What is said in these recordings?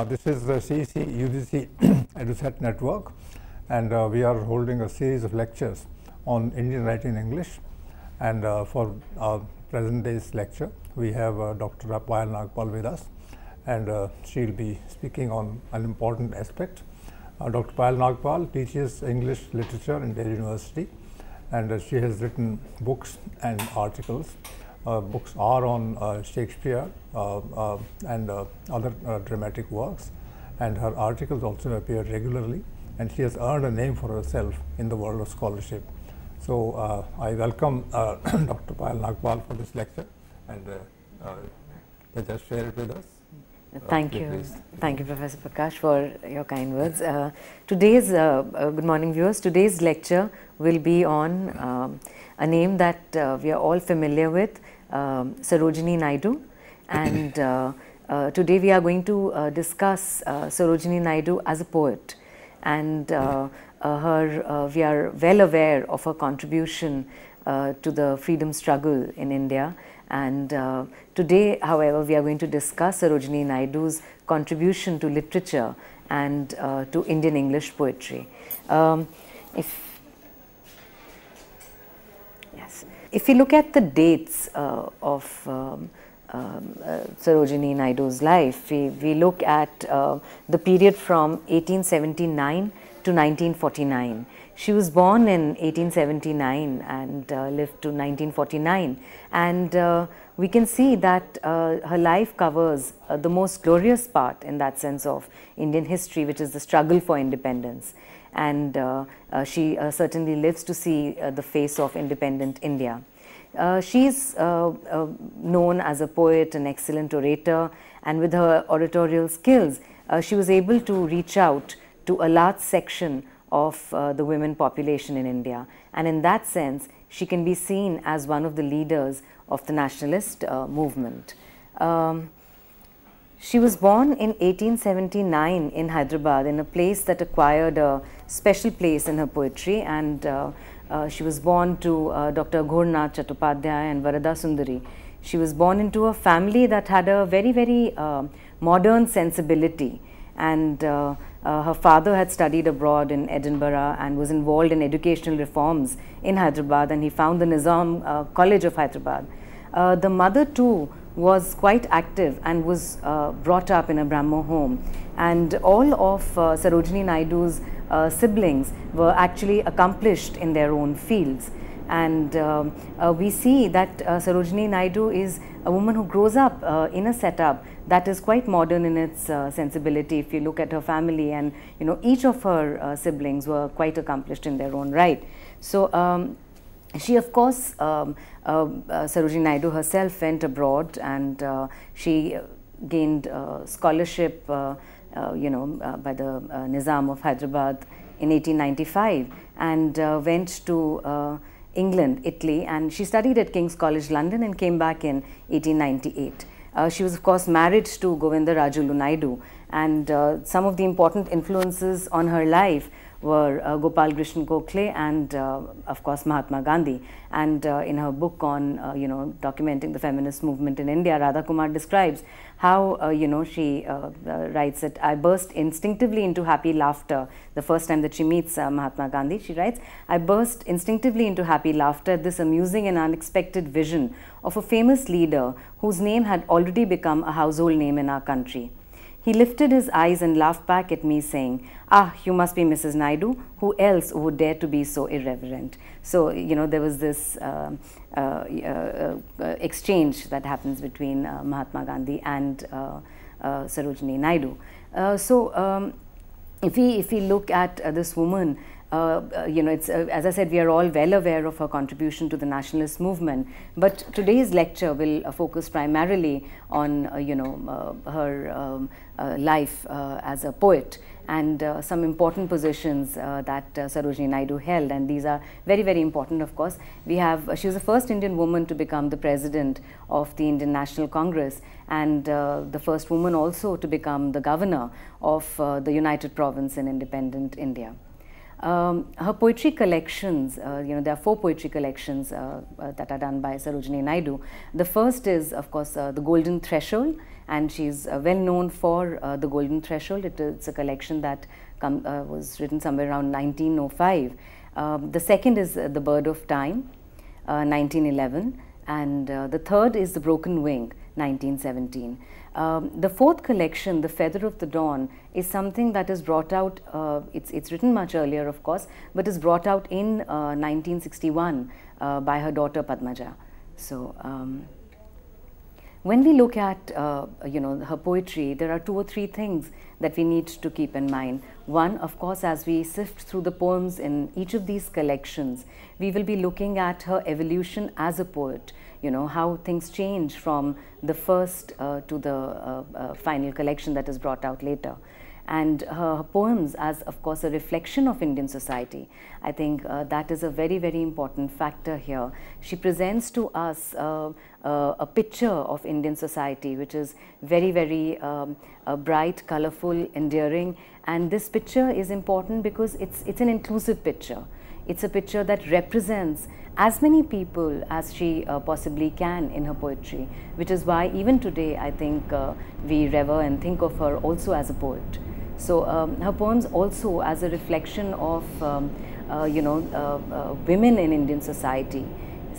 uh, this is the CEC UGC Edusat network, and uh, we are holding a series of lectures on Indian writing in English. And uh, for our present day's lecture, we have uh, Dr. Payal Nagpal with us, and uh, she'll be speaking on an important aspect. Dr. Payal Nagpal teaches English literature in Delhi University, and she has written books and articles books are on uh, Shakespeare uh, and other dramatic works, and her articles also appear regularly, and she has earned a name for herself in the world of scholarship. So I welcome Dr. Payal Nagpal for this lecture, and uh, just share it with us. Thank you. Please. Thank you, Professor Prakash, for your kind words. Uh, today's, uh, uh, good morning, viewers. Today's lecture will be on um, a name that we are all familiar with, um, Sarojini Naidu. And uh, uh, today we are going to uh, discuss Sarojini Naidu as a poet. And her, we are well aware of her contribution to the freedom struggle in India. And uh, today, however, we are going to discuss Sarojini Naidu's contribution to literature and uh, to Indian English poetry. Um, if If you look at the dates uh, of um, um, uh, Sarojini Naidu's life, we, we look at uh, the period from 1879 to 1949. She was born in 1879 and uh, lived to 1949 and uh, we can see that uh, her life covers the most glorious part in that sense of Indian history which is the struggle for independence and uh, uh, she uh, certainly lives to see the face of independent India. she's known as a poet, an excellent orator, and with her oratorial skills, she was able to reach out to a large section of uh, the women population in India. And in that sense, she can be seen as one of the leaders of the nationalist uh, movement. Um, she was born in 1879 in Hyderabad in a place that acquired a special place in her poetry and uh, uh, she was born to uh, Dr. Ghornath Chattopadhyay and Varada Sundari. She was born into a family that had a very, very uh, modern sensibility and uh, uh, her father had studied abroad in Edinburgh and was involved in educational reforms in Hyderabad and he found the Nizam College of Hyderabad. the mother too was quite active and was uh, brought up in a Brahmo home. And all of uh, Sarojini Naidu's uh, siblings were actually accomplished in their own fields. And um, uh, we see that uh, Sarojini Naidu is a woman who grows up uh, in a setup that is quite modern in its sensibility. If you look at her family and, you know, each of her siblings were quite accomplished in their own right. So, um, she of course um, Uh, uh, Sarojini Naidu herself went abroad and uh, she gained uh, scholarship you know by the Nizam of Hyderabad in 1895 and went to England, Italy and she studied at King's College London and came back in 1898. Uh, she was of course married to Govinda Rajulu Naidu and uh, some of the important influences on her life were uh, Gopal Krishnan Gokhale and uh, of course Mahatma Gandhi. And uh, in her book on, uh, you know, documenting the feminist movement in India, Radha Kumar describes how, uh, you know, she uh, writes that I burst instinctively into happy laughter the first time that she meets Mahatma Gandhi. She writes, I burst instinctively into happy laughter at this amusing and unexpected vision of a famous leader whose name had already become a household name in our country. He lifted his eyes and laughed back at me, saying, Ah, you must be Mrs. Naidu. Who else would dare to be so irreverent? So, you know, there was this uh, uh, uh, uh exchange that happens between uh, Mahatma Gandhi and Sarojini Naidu. so, um, if we, if we look at this woman, uh, you know, it's, uh, as I said, we are all well aware of her contribution to the nationalist movement. But today's lecture will uh, focus primarily on, you know, her um, life as a poet and uh, some important positions uh, that uh, Sarojini Naidu held and these are very very important of course. We have, she was the first Indian woman to become the president of the Indian National Congress and the first woman also to become the governor of the United Province in independent India. Um, her poetry collections, uh, you know, there are four poetry collections uh, uh, that are done by Sarojini Naidu. The first is, of course, uh, The Golden Threshold, and she's uh, well known for uh, The Golden Threshold. It, it's a collection that come, was written somewhere around 1905. Um, the second is The Bird of Time, 1911, and the third is The Broken Wing, 1917. Um, the fourth collection, The Feather of the Dawn, is something that is brought out, uh, it's, it's written much earlier of course, but is brought out in uh, 1961 uh, by her daughter Padmaja. So, um, when we look at uh, you know her poetry, there are two or three things that we need to keep in mind. One, of course, as we sift through the poems in each of these collections, we will be looking at her evolution as a poet you know, how things change from the first uh, to the uh, uh, final collection that is brought out later. And her poems as, of course, a reflection of Indian society. I think uh, that is a very, very important factor here. She presents to us uh, uh, a picture of Indian society, which is very, very um, bright, colorful, endearing. And this picture is important because it's, it's an inclusive picture. It's a picture that represents as many people as she uh, possibly can in her poetry, which is why even today I think uh, we rever and think of her also as a poet. So um, her poems also as a reflection of um, uh, you know uh, uh, women in Indian society.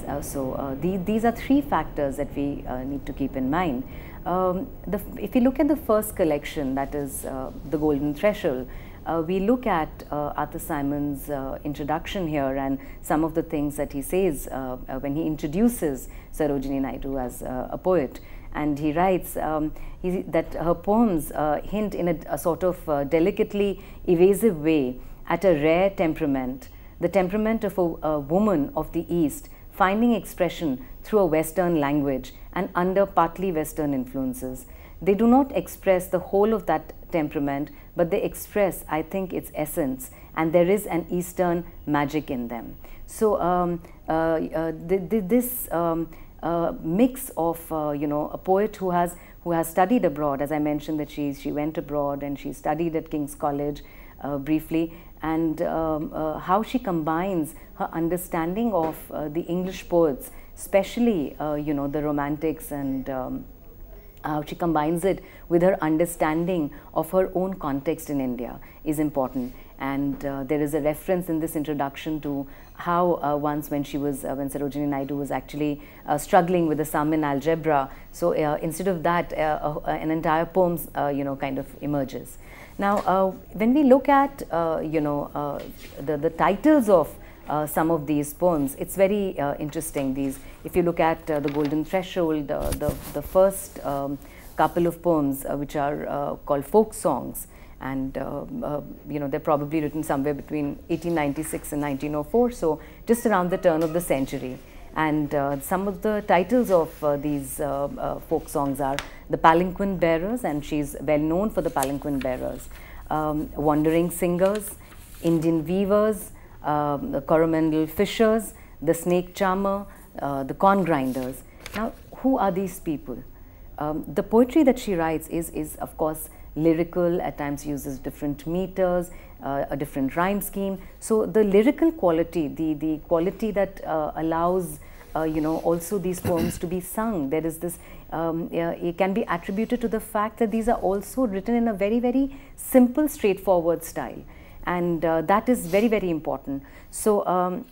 Uh, so the, these are three factors that we need to keep in mind. Um, the, if you look at the first collection, that is the Golden Threshold, uh, we look at uh, Arthur Symons' uh, introduction here and some of the things that he says uh, uh, when he introduces Sarojini Naidu as uh, a poet. And he writes um, he, that her poems hint in a, a sort of delicately evasive way at a rare temperament, the temperament of a, a woman of the East finding expression through a Western language and under partly Western influences. They do not express the whole of that temperament, but they express, I think, its essence, and there is an Eastern magic in them. So um, uh, uh, th th this um, uh, mix of, uh, you know, a poet who has who has studied abroad, as I mentioned that she she went abroad and she studied at King's College uh, briefly, and um, uh, how she combines her understanding of the English poets, especially, you know, the Romantics and um, how she combines it with her understanding of her own context in India is important. And uh, there is a reference in this introduction to how uh, once when she was, uh, when Sarojini Naidu was actually uh, struggling with the sum in algebra, so uh, instead of that, an entire poem, you know, kind of emerges. Now, when we look at, you know, the, the titles of uh, some of these poems. It's very uh, interesting. These, if you look at uh, the Golden Threshold, the the first um, couple of poems, which are called folk songs, and uh, you know they're probably written somewhere between 1896 and 1904. So just around the turn of the century. And some of the titles of these folk songs are "The Palanquin Bearers," and she's well known for the Palanquin Bearers. Um, wandering singers, Indian weavers, um, the Coromandel fishers, the snake charmer, uh, the corn grinders. Now, who are these people? Um, the poetry that she writes is, is of course, lyrical, at times uses different meters, uh, a different rhyme scheme. So the lyrical quality, the, the quality that uh, allows uh, you know, also these poems to be sung. There is this, um, uh, it can be attributed to the fact that these are also written in a very, very simple, straightforward style and uh, that is very very important so um,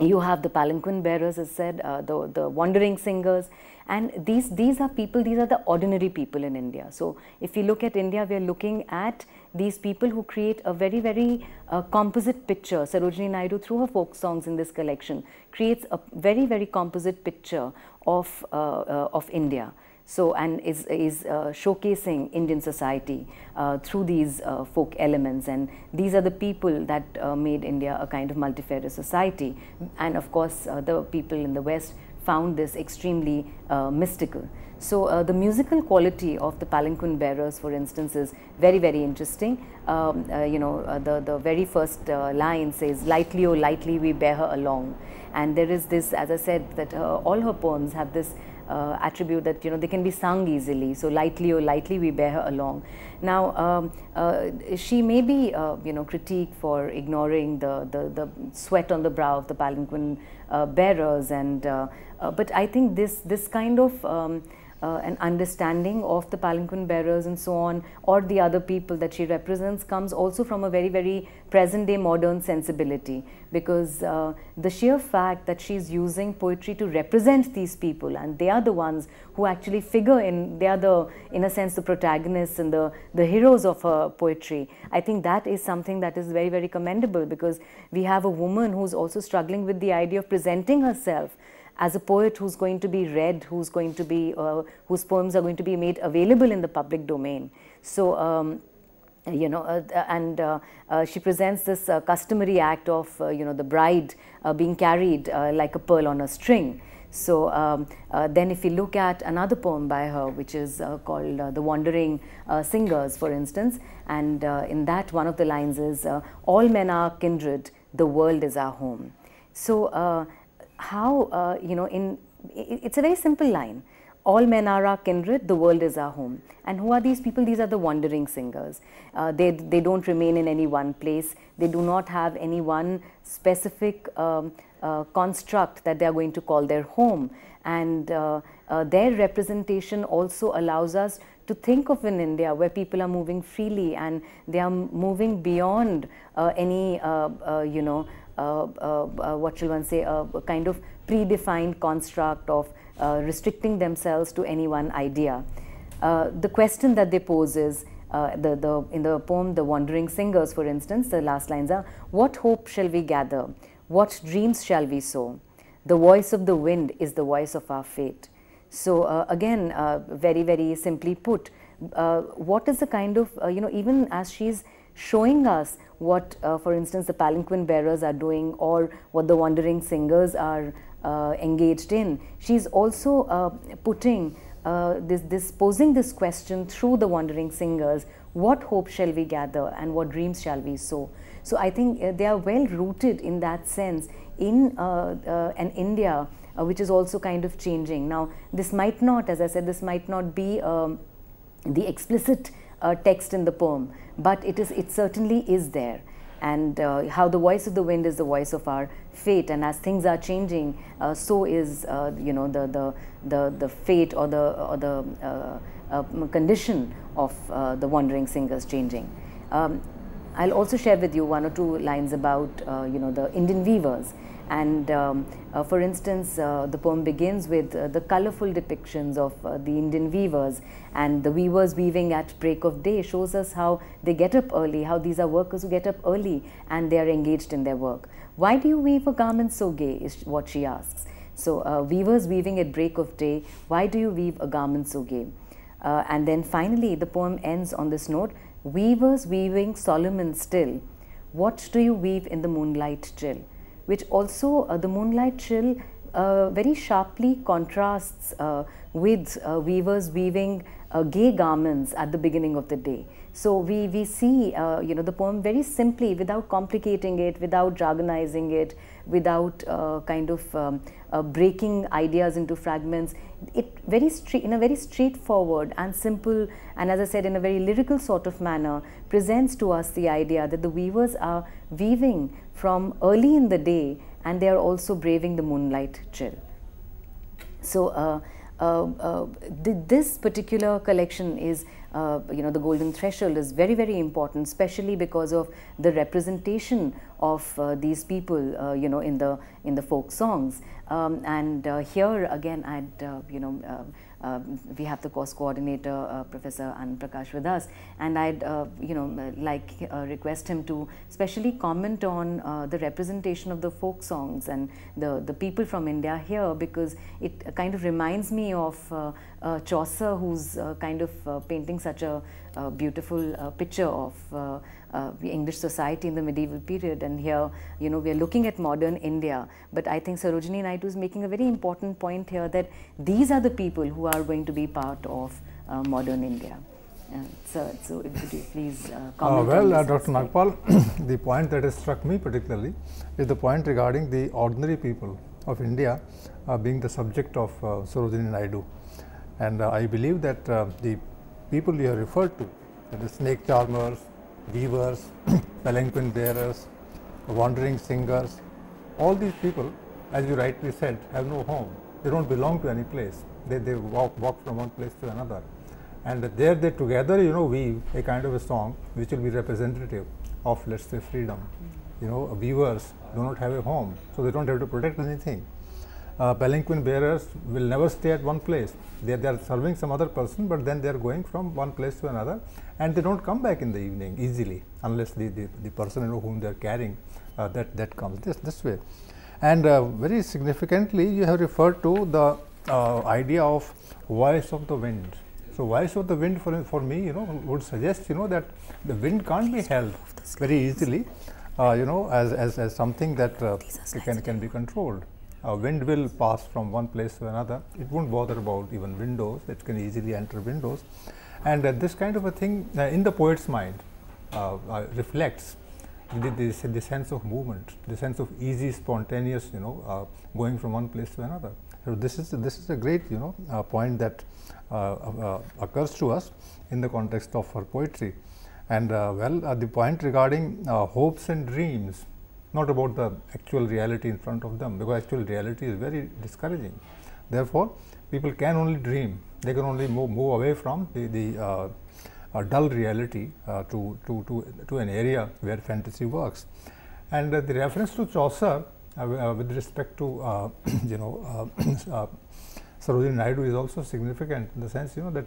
you have the palanquin bearers as said uh, the the wandering singers. And these these are people these are the ordinary people in india. So if you look at india we are looking at these people who create a very very uh, composite picture. Sarojini naidu through her folk songs in this collection creates a very very composite picture of uh, uh, of india so, and is, is uh, showcasing Indian society uh, through these uh, folk elements and these are the people that uh, made India a kind of multifarious society and of course uh, the people in the West found this extremely uh, mystical. So the musical quality of the palanquin bearers for instance is very very interesting. Um, you know the, the very first line says lightly oh lightly we bear her along and there is this as I said that all her poems have this uh, attribute that you know they can be sung easily. So lightly or lightly we bear her along. Now um, uh, she may be uh, you know critiqued for ignoring the, the, the sweat on the brow of the palanquin uh, bearers, and uh, but I think this this kind of um, uh, an understanding of the palanquin bearers and so on, or the other people that she represents, comes also from a very, very present day modern sensibility. Because uh, the sheer fact that she's using poetry to represent these people, and they are the ones who actually figure in, they are the, in a sense, the protagonists and the, the heroes of her poetry. I think that is something that is very, very commendable because we have a woman who's also struggling with the idea of presenting herself as a poet who's going to be read, who's going to be, uh, whose poems are going to be made available in the public domain. So, um, you know, uh, and uh, uh she presents this uh, customary act of, uh, you know, the bride being carried like a pearl on a string. So um, then if you look at another poem by her, which is called The Wandering Singers, for instance, and in that one of the lines is, all men are kindred, the world is our home. So how, uh, you know, in it's a very simple line. All men are our kindred, the world is our home. And who are these people? These are the wandering singers. Uh, they, they don't remain in any one place. They do not have any one specific um, uh, construct that they are going to call their home. And uh, uh their representation also allows us to think of an India where people are moving freely and they are moving beyond uh, any, uh, you know, Uh, uh, uh, what shall one say, a kind of predefined construct of restricting themselves to any one idea. the question that they pose is, the, the, in the poem The Wandering Singers, for instance, the last lines are, What hope shall we gather? What dreams shall we sow? The voice of the wind is the voice of our fate. So uh, again, uh, very, very simply put, uh, what is the kind of, you know, even as she's showing us what, uh, for instance, the palanquin bearers are doing or what the wandering singers are uh, engaged in. She's also uh, putting uh, this, this, posing this question through the wandering singers, what hope shall we gather and what dreams shall we sow? So I think uh, they are well rooted in that sense in uh, an India which is also kind of changing. Now, this might not, as I said, this might not be um, the explicit uh, text in the poem, but it is it certainly is there. And uh, how the voice of the wind is the voice of our fate, and as things are changing, uh, so is uh, you know the, the the the fate or the or the uh, uh, condition of the wandering singers changing. Um, I'll also share with you one or two lines about you know the Indian weavers and um, uh, for instance, uh, the poem begins with uh, the colorful depictions of uh, the Indian weavers and the weavers weaving at break of day shows us how they get up early, how these are workers who get up early and they are engaged in their work. Why do you weave a garment so gay is what she asks. So uh, weavers weaving at break of day, why do you weave a garment so gay? Uh, and then finally the poem ends on this note, weavers weaving Solomon still, what do you weave in the moonlight chill? which also uh, the moonlight chill uh, very sharply contrasts uh, with weavers weaving gay garments at the beginning of the day. So we, we see, uh, you know, the poem very simply without complicating it, without jargonizing it, without uh, kind of um, uh, breaking ideas into fragments. It very straight, in a very straightforward and simple, and as I said, in a very lyrical sort of manner, presents to us the idea that the weavers are weaving from early in the day and they are also braving the moonlight chill. So uh, uh, uh, th this particular collection is, uh, you know, the golden threshold is very, very important, especially because of the representation of uh, these people, uh, you know, in the in the folk songs. Um, and here again, I'd, you know uh, we have the course coordinator, uh, Professor Anand Prakash with us, and I'd uh, you know like request him to specially comment on the representation of the folk songs and the the people from India here because it kind of reminds me of Chaucer, who's kind of painting such a beautiful picture of uh, English society in the medieval period. And here, you know, we are looking at modern India. But I think Sarojini Naidu is making a very important point here that these are the people who are going to be part of uh, modern India. Uh, so, so would you please uh, uh, comment Well, uh, Dr. Nagpal, the point that has struck me particularly is the point regarding the ordinary people of India uh, being the subject of uh, Sarojini Naidu. And uh, I believe that the people you have referred to, the snake charmers, weavers, palanquin bearers, wandering singers, all these people, as you rightly said, have no home. They don't belong to any place. They, they walk, walk from one place to another. And there they together, you know, weave a kind of a song which will be representative of, let's say, freedom. You know, weavers do not have a home, so they don't have to protect anything. Uh, palanquin bearers will never stay at one place. They, they are serving some other person, but then they are going from one place to another, and they don't come back in the evening easily, unless the, the, the person you know, whom they are carrying uh, that, that comes this, this way. And uh, very significantly, you have referred to the uh, idea of voice of the wind. So, voice of the wind for, for me, you know, would suggest, you know, that the wind can't be held very easily, uh, you know, as, as, as something that uh, can, can be controlled. Uh, wind will pass from one place to another. It won't bother about even windows. It can easily enter windows. And uh, this kind of a thing uh, in the poet's mind uh, reflects the, the, the, sense of movement, the sense of easy, spontaneous, you know, going from one place to another. So, this is this is a great you know point that uh, uh, occurs to us in the context of her poetry. And uh, well, the point regarding hopes and dreams, not about the actual reality in front of them, because actual reality is very discouraging. Therefore, people can only dream, they can only move, move away from the, the uh, dull reality uh, to, to, to, to an area where fantasy works. And uh, the reference to Chaucer with respect to you know Sarojini Naidu is also significant in the sense, you know, that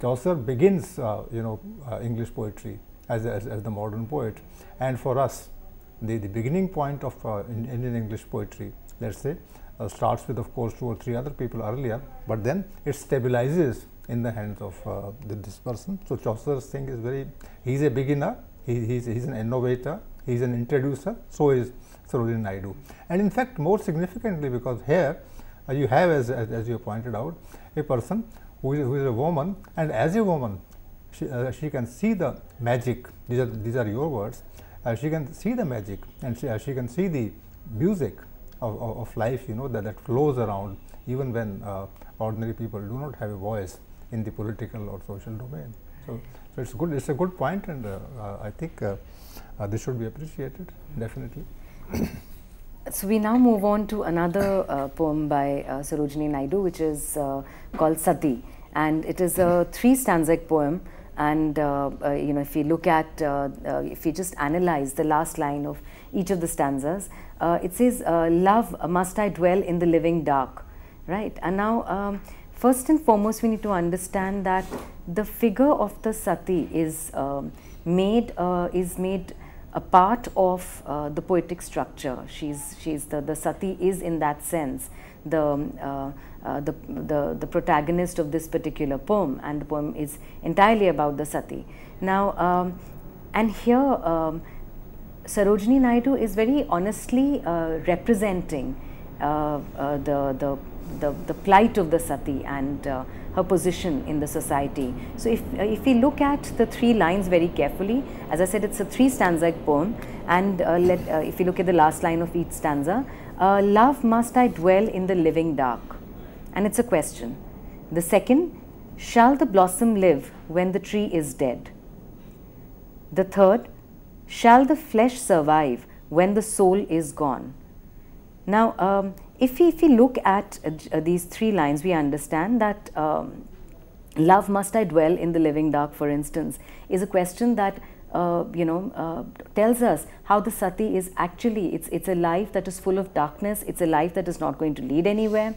Chaucer begins, uh, you know, uh, English poetry as, as, as, the modern poet. And for us, the, the beginning point of uh, in Indian English poetry, let's say, uh, starts with, of course, two or three other people earlier, but then it stabilizes in the hands of uh, this person. So, Chaucer's thing is very, he's a beginner, he, he's, he's an innovator, he's an introducer, so is Sarojini Naidu. And in fact, more significantly, because here, uh, you have as, as, as, you pointed out a person who is, who is a woman and as a woman she, uh, she can see the magic these are these are your words she can see the magic and she, uh, she can see the music of, of, of, life you know that, that flows around even when uh, ordinary people do not have a voice in the political or social domain so, so it's good it's a good point and uh, I think this should be appreciated definitely So we now move on to another uh, poem by uh, Sarojini Naidu, which is uh, called Sati, and it is a three stanzaic poem. And uh, uh, you know, if you look at, uh, if you just analyze the last line of each of the stanzas, it says, "Love must I dwell in the living dark," right? And now, um, first and foremost, we need to understand that the figure of the Sati is um, made is made a part of uh, the poetic structure. She's, she's the, the sati is in that sense the, uh, uh, the, the, the, protagonist of this particular poem and the poem is entirely about the sati. Now, um, and here um, Sarojini Naidu is very honestly uh, representing uh, uh, the, the, the, the, plight of the sati and her position in the society. So if, uh, if we look at the three lines very carefully, as I said, it's a three stanza poem and uh, let, uh, if you look at the last line of each stanza, uh, love must I dwell in the living dark and it's a question. The second, shall the blossom live when the tree is dead? The third, shall the flesh survive when the soul is gone? Now, um, if we, if we look at uh, uh, these three lines, we understand that um, love must I dwell in the living dark, for instance, is a question that uh, you know uh, tells us how the sati is actually it's it's a life that is full of darkness. It's a life that is not going to lead anywhere.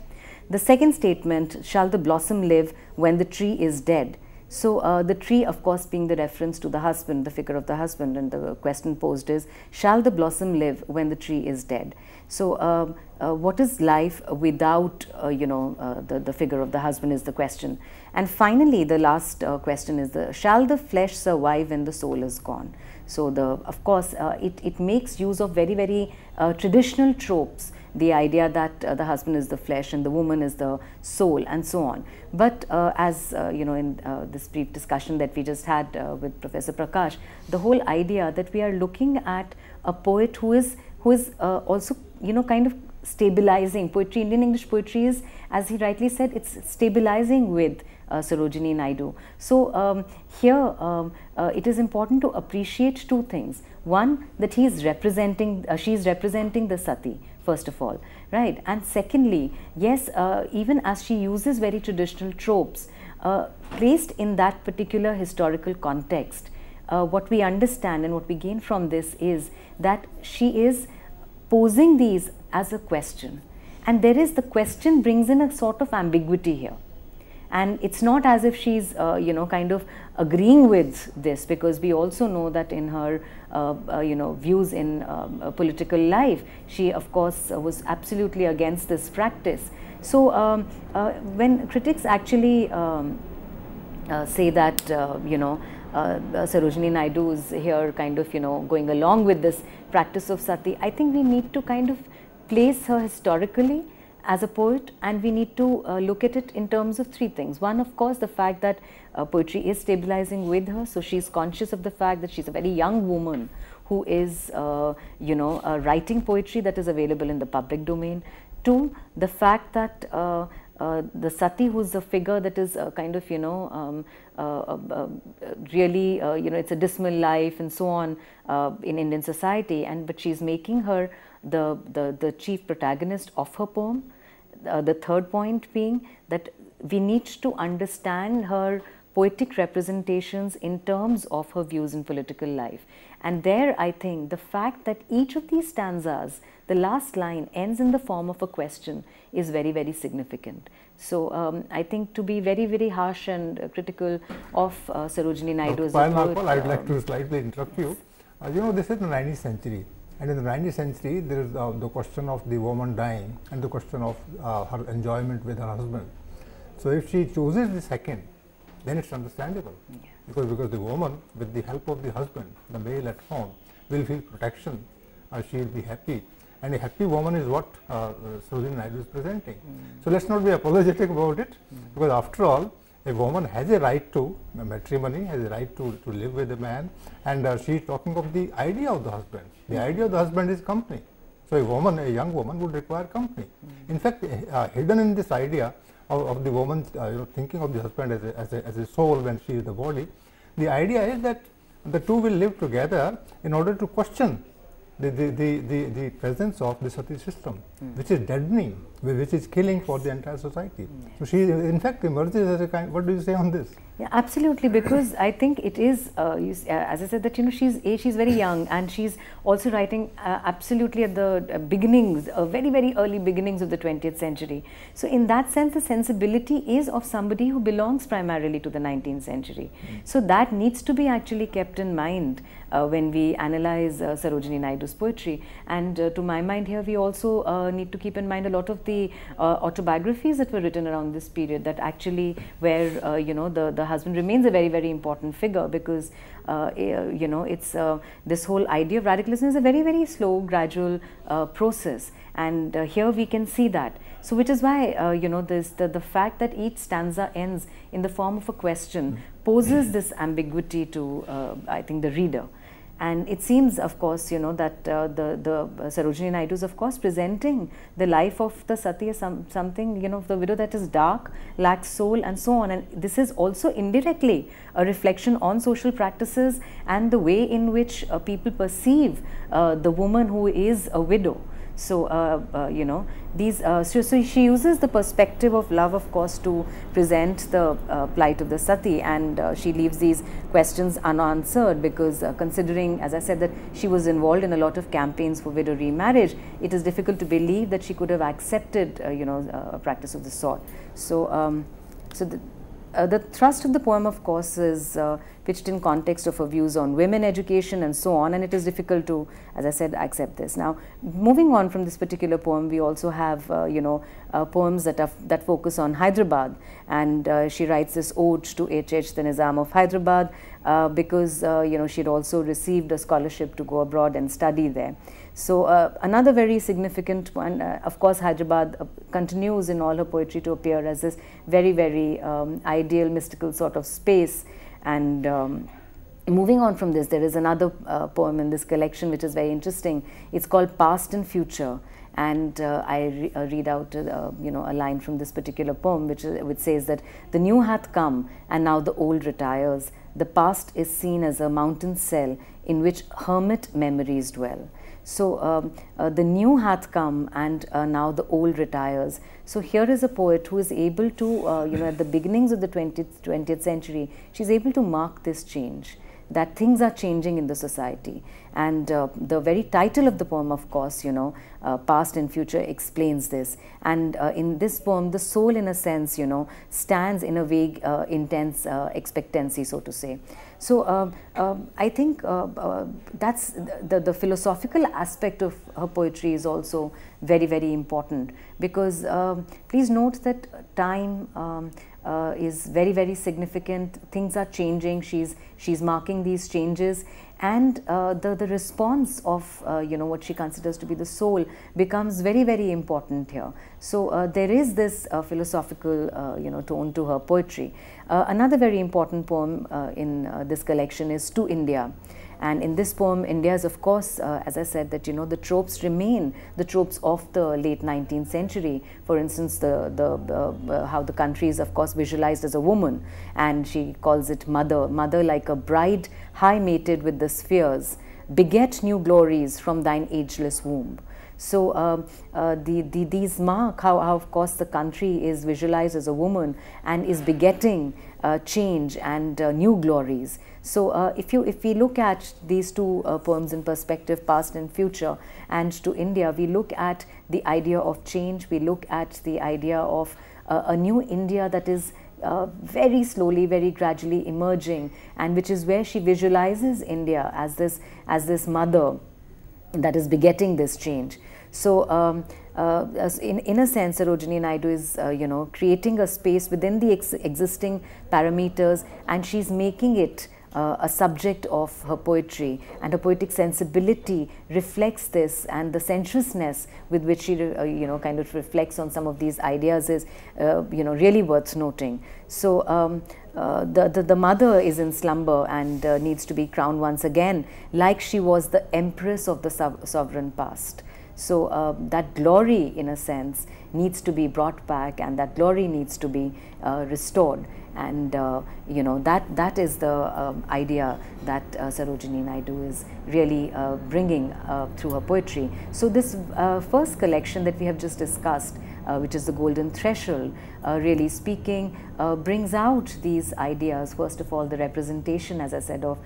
The second statement, shall the blossom live when the tree is dead? So uh, the tree, of course, being the reference to the husband, the figure of the husband, and the question posed is, shall the blossom live when the tree is dead? So um, uh, what is life without, uh, you know, uh, the, the figure of the husband is the question. And finally, the last uh, question is, the, shall the flesh survive when the soul is gone? So, the, of course, uh, it, it makes use of very, very uh, traditional tropes, the idea that the husband is the flesh and the woman is the soul and so on. But as, you know, in this brief discussion that we just had with Professor Prakash, the whole idea that we are looking at a poet who is, who is also, you know, kind of stabilizing poetry. Indian English poetry is, as he rightly said, it's stabilizing with uh, Sarojini Naidu. So um, here um, uh, it is important to appreciate two things. One, that he is representing, uh, she is representing the sati, first of all, right? And secondly, yes, uh, even as she uses very traditional tropes, uh, placed in that particular historical context, uh, what we understand and what we gain from this is that she is posing these as a question. And there is the question brings in a sort of ambiguity here and it's not as if she's uh, you know kind of agreeing with this because we also know that in her uh, uh, you know views in um, uh, political life she of course uh, was absolutely against this practice. So um, uh, when critics actually um, say that you know uh, Sarojini Naidu is here kind of you know going along with this practice of sati I think we need to kind of place her historically as a poet and we need to uh, look at it in terms of three things. One of course the fact that uh, poetry is stabilizing with her so she is conscious of the fact that she is a very young woman who is uh, you know uh, writing poetry that is available in the public domain. Two, the fact that uh, uh, the sati who's a figure that is kind of you know um, really you know it's a dismal life and so on in Indian society and but she's making her the, the, the chief protagonist of her poem. Uh, the third point being that we need to understand her poetic representations in terms of her views in political life. And there I think the fact that each of these stanzas, the last line ends in the form of a question is very, very significant. So um, I think to be very, very harsh and uh, critical of uh, Sarojini Naidu as a poet, I would um, like to slightly interrupt you. Uh, you know, this is the 19th century. And in the 19th century, there is uh, the question of the woman dying and the question of uh, her enjoyment with her husband. So if she chooses the second, then it's understandable yeah. because because the woman, with the help of the husband, the male at home, will feel protection. Uh, she will be happy, and a happy woman is what uh, Sarojini Naidu is presenting. Mm. So let's not be apologetic about it, mm. because after all, a woman has a right to matrimony, has a right to, to live with a man, and uh, she is talking of the idea of the husband. The idea of the husband is company. So a woman, a young woman would require company. In fact, uh, hidden in this idea of, of the woman uh, you know, thinking of the husband as a, as, a, as a soul when she is the body, the idea is that the two will live together in order to question the, the, the, the, the presence of the sati system, mm. which is deadening, which is killing for the entire society. Mm. So she, in fact, emerges as a kind. What do you say on this? Yeah, absolutely. Because I think it is, uh, you, uh, as I said, that you know she's a, she's very young, and she's also writing uh, absolutely at the uh, beginnings, uh, very very early beginnings of the 20th century. So in that sense, the sensibility is of somebody who belongs primarily to the 19th century. Mm. So that needs to be actually kept in mind when we analyze uh, Sarojini Naidu's poetry. And uh, to my mind here, we also uh, need to keep in mind a lot of the uh, autobiographies that were written around this period that actually where, uh, you know, the, the husband remains a very, very important figure because, eh, you know, it's this whole idea of radicalism is a very, very slow, gradual process. And here we can see that. So, which is why, uh, you know, this, the, the fact that each stanza ends in the form of a question poses this ambiguity to, uh, I think, the reader. And it seems, of course, you know, that uh, the, the uh, Sarojini Naidu is, of course, presenting the life of the sati as some, something, you know, the widow that is dark, lacks soul, and so on. And this is also indirectly a reflection on social practices and the way in which uh, people perceive uh, the woman who is a widow. So, uh, uh, you know, these, uh, so, so, she uses the perspective of love, of course, to present the uh, plight of the sati and uh, she leaves these questions unanswered because uh, considering, as I said, that she was involved in a lot of campaigns for widow remarriage, it is difficult to believe that she could have accepted, you know, a practice of the sort. So, um, so the, uh, the thrust of the poem, of course, is uh, pitched in context of her views on women education and so on, and it is difficult to, as I said, accept this. Now, moving on from this particular poem, we also have, uh, you know, uh, poems that are that focus on Hyderabad, and uh, she writes this ode to H. H. the Nizam of Hyderabad because, you know, she had also received a scholarship to go abroad and study there. So uh, another very significant one, uh, of course, Hyderabad uh, continues in all her poetry to appear as this very, very um, ideal, mystical sort of space. And um, moving on from this, there is another uh, poem in this collection which is very interesting. It's called Past and Future. And uh, I re uh, read out, you know, a line from this particular poem, which, which says that the new hath come, and now the old retires. The past is seen as a mountain cell in which hermit memories dwell. So um, uh, the new hath come and uh, now the old retires. So here is a poet who is able to, uh, you know, at the beginnings of the 20th, 20th century, she's able to mark this change that things are changing in the society. And uh, the very title of the poem, of course, you know, uh, past and future explains this. And uh, in this poem, the soul, in a sense, you know, stands in a vague, uh, intense uh, expectancy, so to say. So um, um, I think uh, uh, that's the, the philosophical aspect of her poetry is also very, very important. Because um, please note that time um, uh, is very, very significant. Things are changing. She's, she's marking these changes. And uh, the, the response of uh, you know what she considers to be the soul becomes very very important here. So uh, there is this uh, philosophical uh, you know tone to her poetry. Another very important poem in this collection is to india and in this poem, India is, of course, uh, as I said, that you know the tropes remain the tropes of the late 19th century. For instance, the the uh, how the country is, of course, visualized as a woman, and she calls it mother, mother like a bride high mated with the spheres, beget new glories from thine ageless womb. So um, uh, the, the, these mark how, how, of course, the country is visualized as a woman and is begetting uh, change and uh, new glories. So uh, if, you, if we look at these two uh, poems in perspective, past and future, and to India, we look at the idea of change, we look at the idea of uh, a new India that is uh, very slowly, very gradually emerging, and which is where she visualizes India as this, as this mother that is begetting this change. So, um, uh, in, in a sense, Sarojini Naidu is, uh, you know, creating a space within the ex existing parameters and she's making it uh, a subject of her poetry. And her poetic sensibility reflects this and the sensuousness with which she uh, you know kind of reflects on some of these ideas is uh, you know really worth noting. So um, uh, the, the, the, mother is in slumber and uh, needs to be crowned once again like she was the empress of the sovereign past so uh, that glory in a sense needs to be brought back and that glory needs to be restored and uh, you know that that is the um, idea that uh, Sarojini Naidu is really uh, bringing uh, through her poetry. So this uh, first collection that we have just discussed, uh, which is the Golden Threshold, really speaking, brings out these ideas. First of all, the representation, as I said, of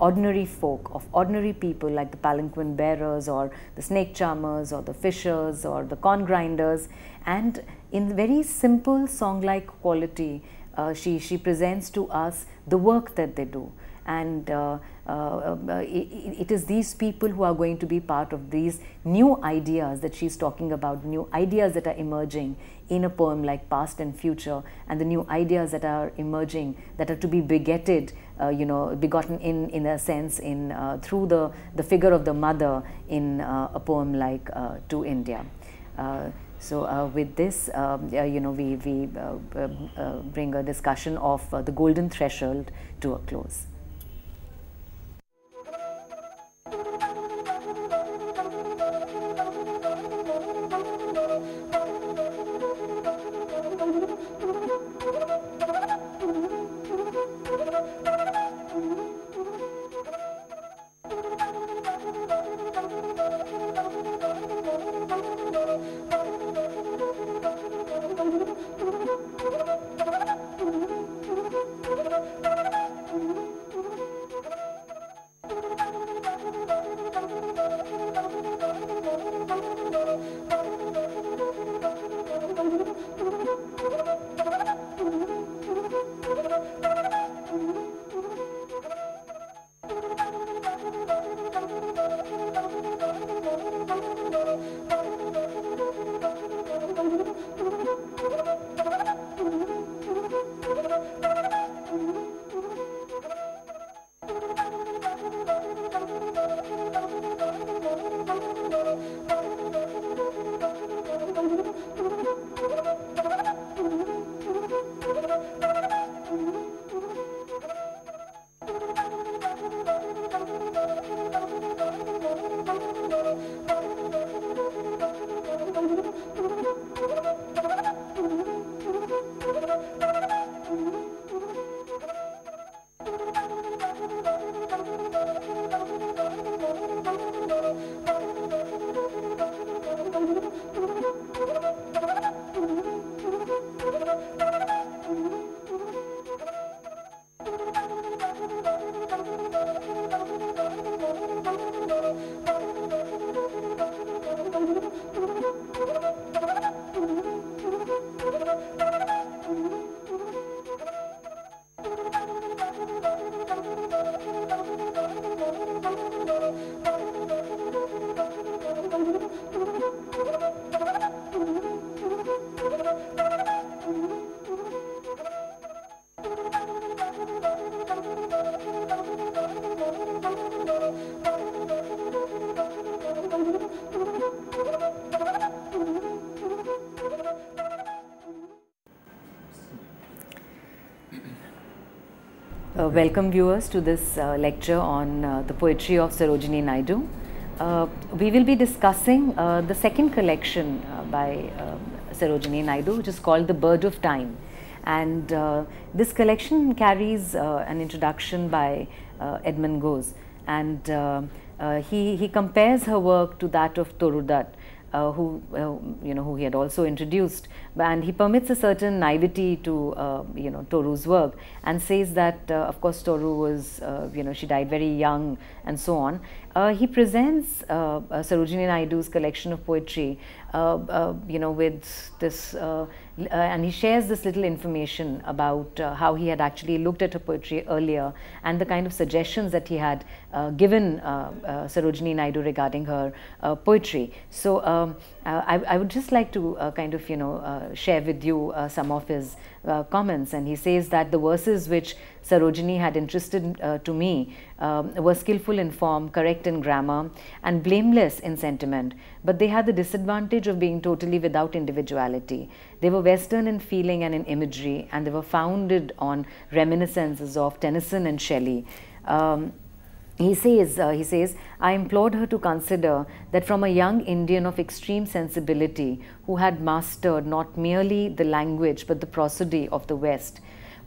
ordinary folk, of ordinary people like the palanquin bearers or the snake charmers or the fishers or the corn grinders, and in very simple song-like quality uh, she, she presents to us the work that they do. And uh, uh, uh it, it is these people who are going to be part of these new ideas that she's talking about, new ideas that are emerging in a poem like Past and Future, and the new ideas that are emerging that are to be begetted, uh, you know, begotten in, in a sense in, uh, through the, the figure of the mother in a poem like To India. So uh, with this, um, uh, you know, we, we uh, uh, uh bring a discussion of uh, the golden threshold to a close. Welcome viewers to this uh, lecture on uh, the poetry of Sarojini Naidu. Uh, we will be discussing uh, the second collection uh, by Sarojini Naidu which is called The Bird of Time. And this collection carries an introduction by Edmund Gosse and he, he compares her work to that of Toru Dutt uh, who uh, you know who he had also introduced. And he permits a certain naivety to uh, you know Toru's work and says that uh, of course Toru was uh, you know she died very young and so on uh, he presents Sarojini Naidu's collection of poetry you know with this and he shares this little information about how he had actually looked at her poetry earlier and the kind of suggestions that he had given Sarojini Naidu regarding her poetry so um, uh, I, I, would just like to uh, kind of, you know, uh, share with you uh, some of his uh, comments. And he says that the verses which Sarojini had interested uh, to me um, were skillful in form, correct in grammar, and blameless in sentiment. But they had the disadvantage of being totally without individuality. They were Western in feeling and in imagery, and they were founded on reminiscences of Tennyson and Shelley. Um, he says, uh, he says, I implored her to consider that from a young Indian of extreme sensibility who had mastered not merely the language but the prosody of the West,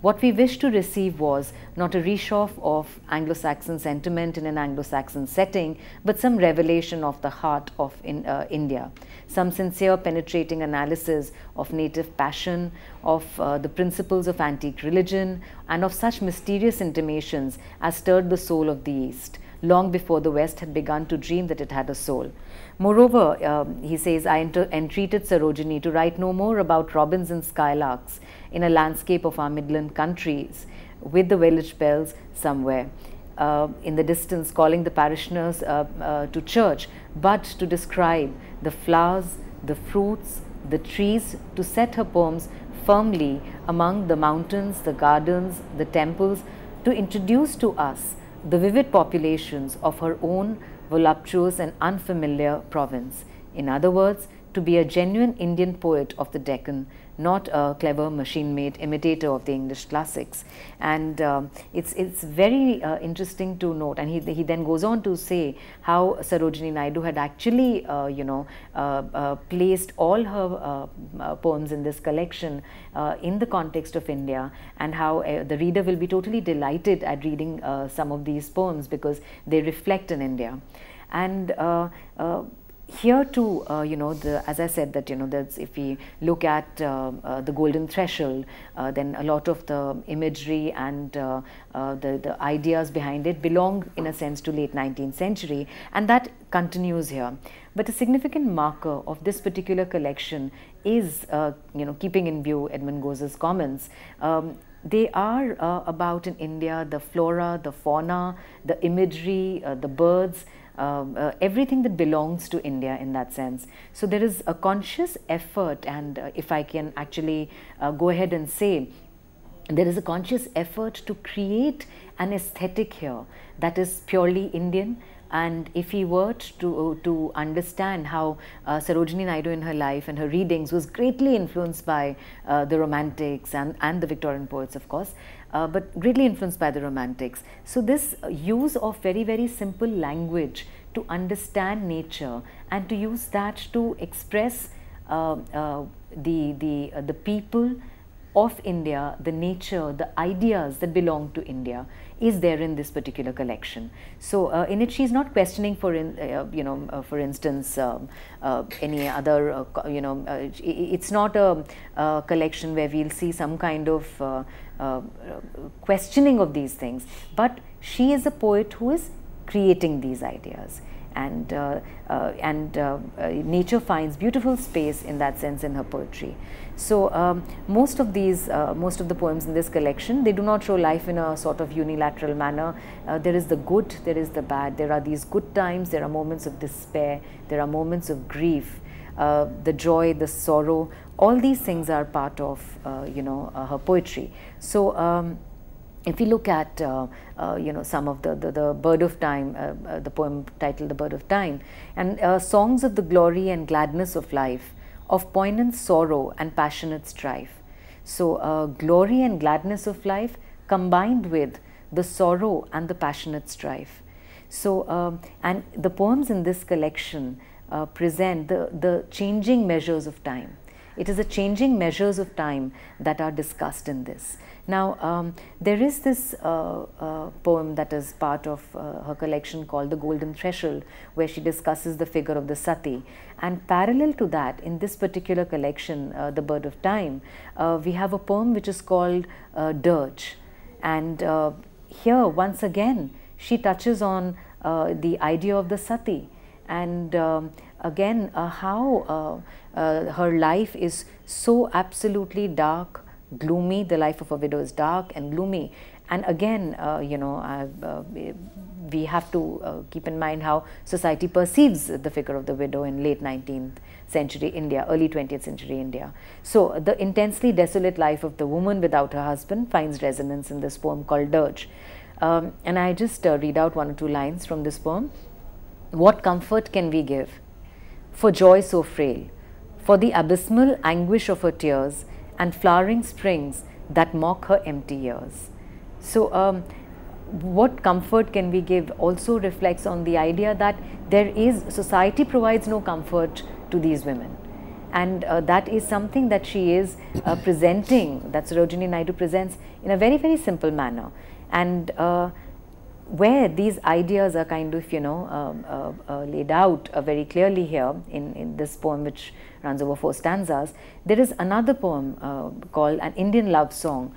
what we wished to receive was not a réchauffé of Anglo-Saxon sentiment in an Anglo-Saxon setting, but some revelation of the heart of in, uh, India, some sincere penetrating analysis of native passion, of uh, the principles of antique religion, and of such mysterious intimations as stirred the soul of the East long before the West had begun to dream that it had a soul. Moreover, um, he says, I entreated Sarojini to write no more about robins and skylarks in a landscape of our midland countries with the village bells somewhere. Uh, in the distance calling the parishioners uh, uh, to church, but to describe the flowers, the fruits, the trees, to set her poems firmly among the mountains, the gardens, the temples, to introduce to us the vivid populations of her own voluptuous and unfamiliar province. In other words, to be a genuine Indian poet of the Deccan, not a clever machine-made imitator of the English classics. And um, it's, it's very uh, interesting to note, and he, he then goes on to say how Sarojini Naidu had actually, uh, you know, uh, uh placed all her uh, uh, poems in this collection in the context of India, and how the reader will be totally delighted at reading some of these poems because they reflect in India. And here too, uh, you know, the, as I said that, you know, that's if we look at uh, uh, the golden threshold, uh, then a lot of the imagery and uh, uh, the, the ideas behind it belong in a sense to late 19th century and that continues here. But a significant marker of this particular collection is, you know, keeping in view Edmund Gosse's comments, um, they are about in India the flora, the fauna, the imagery, the birds, um, uh, everything that belongs to India in that sense. So there is a conscious effort and uh, if I can actually uh, go ahead and say there is a conscious effort to create an aesthetic here that is purely Indian and if he were to, to understand how uh, Sarojini Naidu in her life and her readings was greatly influenced by uh, the Romantics and, and the Victorian poets, of course, uh, but greatly influenced by the Romantics. So this use of very, very simple language to understand nature and to use that to express uh, uh, the, the, uh, the people of India, the nature, the ideas that belong to India is there in this particular collection. So uh, in it, she's not questioning, for in, uh, you know, uh, for instance, um, uh, any other, uh, you know, uh, it's not a, a, collection where we'll see some kind of questioning of these things, but she is a poet who is creating these ideas and uh, uh, and uh, nature finds beautiful space in that sense in her poetry. So um, most of these, most of the poems in this collection, they do not show life in a sort of unilateral manner. there is the good, there is the bad. There are these good times. There are moments of despair. There are moments of grief. Uh, the joy, the sorrow, all these things are part of, uh, you know, uh, her poetry. So um, if we look at uh, uh, you know some of the the, the bird of time uh, uh the poem titled the bird of time and uh, songs of the glory and gladness of life of poignant sorrow and passionate strife So, uh, glory and gladness of life combined with the sorrow and the passionate strife. So, um, and the poems in this collection present the, the changing measures of time. It is the changing measures of time that are discussed in this. Now, um, there is this uh, uh, poem that is part of uh, her collection called The Golden Threshold, where she discusses the figure of the Sati. And parallel to that, in this particular collection, uh, The Bird of Time, uh, we have a poem which is called uh, Dirge. And here, once again, she touches on the idea of the Sati. And um, again, how her life is so absolutely dark, gloomy. The life of a widow is dark and gloomy. And again, uh, you know, uh, we have to uh, keep in mind how society perceives the figure of the widow in late 19th century India, early 20th century India. So, the intensely desolate life of the woman without her husband finds resonance in this poem called Dirge. Um, and I just uh, read out one or two lines from this poem. What comfort can we give for joy so frail, for the abysmal anguish of her tears, and flowering springs that mock her empty years. So, um, what comfort can we give also reflects on the idea that there is society provides no comfort to these women and uh, that is something that she is uh, presenting that Sarojini Naidu presents in a very very simple manner and uh, where these ideas are kind of you know um, uh, uh, laid out uh, very clearly here in, in this poem which runs over four stanzas, there is another poem uh, called An Indian Love Song,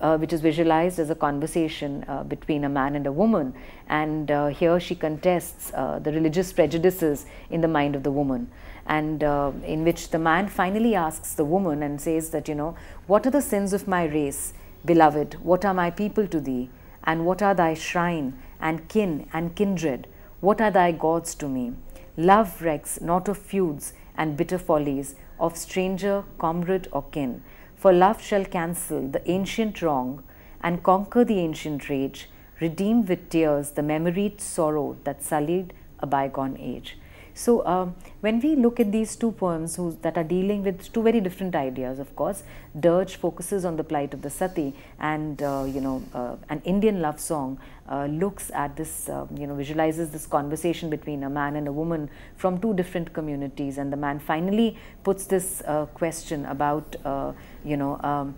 uh, which is visualized as a conversation uh, between a man and a woman. And here she contests the religious prejudices in the mind of the woman. And uh, in which the man finally asks the woman and says that, you know, what are the sins of my race, beloved? What are my people to thee? And what are thy shrine and kin and kindred? What are thy gods to me? Love recks not of feuds and bitter follies of stranger, comrade, or kin. For love shall cancel the ancient wrong and conquer the ancient rage, redeem with tears the memoried sorrow that sullied a bygone age. So, um, when we look at these two poems that are dealing with two very different ideas, of course, Dirge focuses on the plight of the sati, and uh, you know, uh, an Indian love song uh, looks at this, uh, you know, visualizes this conversation between a man and a woman from two different communities, and the man finally puts this uh, question about, uh, you know, um,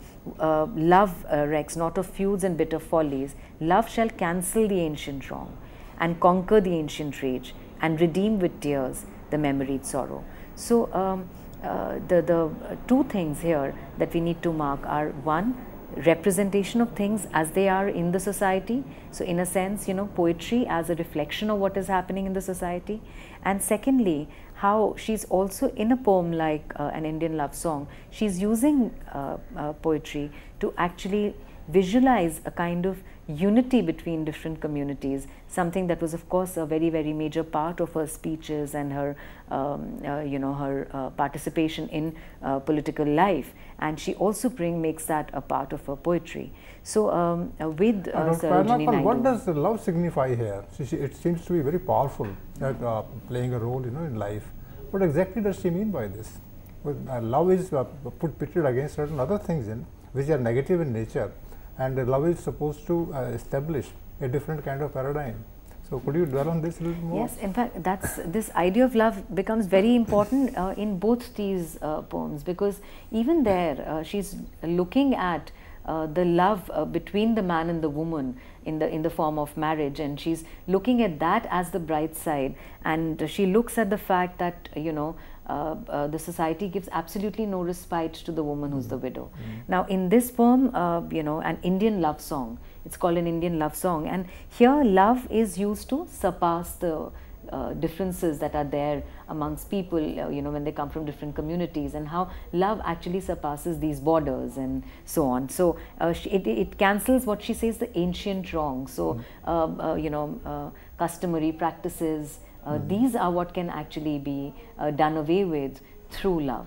love recks not of feuds and bitter follies. Love shall cancel the ancient wrong and conquer the ancient rage and redeem with tears the memoried sorrow. So, um, uh, the, the two things here that we need to mark are one, representation of things as they are in the society. So, in a sense, you know, poetry as a reflection of what is happening in the society. And secondly, how she's also in a poem like uh, an Indian love song, she's using uh, uh poetry to actually visualize a kind of unity between different communities, something that was of course a very very major part of her speeches and her um, uh, you know her uh, participation in uh, political life and she also bring makes that a part of her poetry. So um, uh, with uh, what does love signify here? it seems to be very powerful uh, playing a role you know in life. What exactly does she mean by this? Well, love is put pitted against certain other things in which are negative in nature and love is supposed to uh, establish a different kind of paradigm. So could you dwell on this a little more? Yes, in fact, that's this idea of love becomes very important uh, in both these uh, poems because even there uh, she's looking at uh, the love uh, between the man and the woman in the in the form of marriage and she's looking at that as the bright side and she looks at the fact that you know uh, uh, the society gives absolutely no respite to the woman who's the widow. Mm. Now, in this poem, uh, you know, an Indian love song, it's called an Indian love song, and here love is used to surpass the uh, differences that are there amongst people, uh, you know, when they come from different communities, and how love actually surpasses these borders and so on. So uh, she, it, it, cancels what she says the ancient wrong. So mm. you know, customary practices, mm. These are what can actually be uh, done away with through love.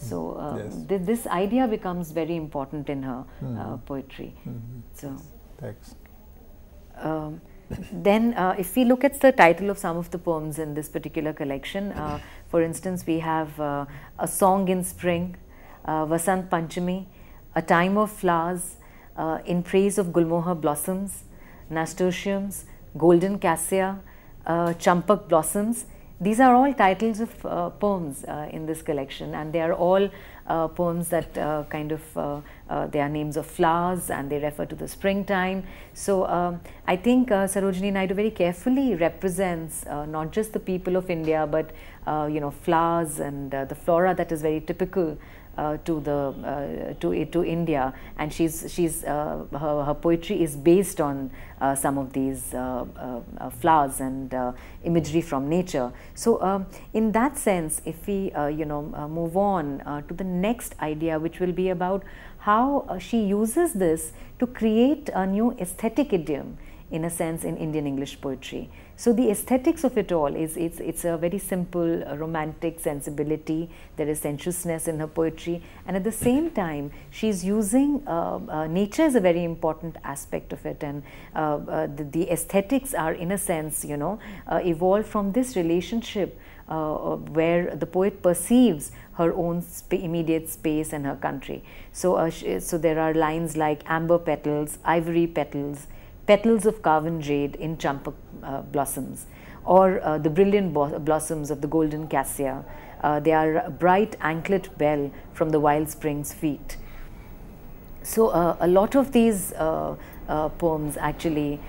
Hmm. So uh, yes. th this idea becomes very important in her mm. poetry. -hmm. So thanks. Um, then, uh, if we look at the title of some of the poems in this particular collection, uh, for instance, we have uh, A Song in Spring, Vasant Panchami, A Time of Flowers, uh, In Praise of Gulmohar Blossoms, Nasturtiums, Golden Cassia, uh, Champak Blossoms. These are all titles of uh, poems uh, in this collection and they are all uh, poems that uh, kind of, uh, uh, they are names of flowers and they refer to the springtime. So um, I think uh, Sarojini Naidu very carefully represents not just the people of India but you know flowers and the flora that is very typical uh, to the uh, to to India, and she's she's uh, her, her poetry is based on uh, some of these uh, uh, flowers and imagery from nature. So, um, in that sense, if we you know move on to the next idea, which will be about how she uses this to create a new aesthetic idiom in a sense in Indian English poetry. So the aesthetics of it all is it's it's a very simple uh, romantic sensibility. There is sensuousness in her poetry, and at the same time, she's using uh, uh, nature is a very important aspect of it, and uh, uh, the, the, aesthetics are in a sense, you know, uh, evolved from this relationship where the poet perceives her own sp immediate space and her country. So, so there are lines like amber petals, ivory petals, petals of carven jade in champa uh, blossoms or uh, the brilliant blossoms of the golden cassia. Uh, they are bright anklet bell from the wild spring's feet. So uh, a lot of these uh, uh, poems actually,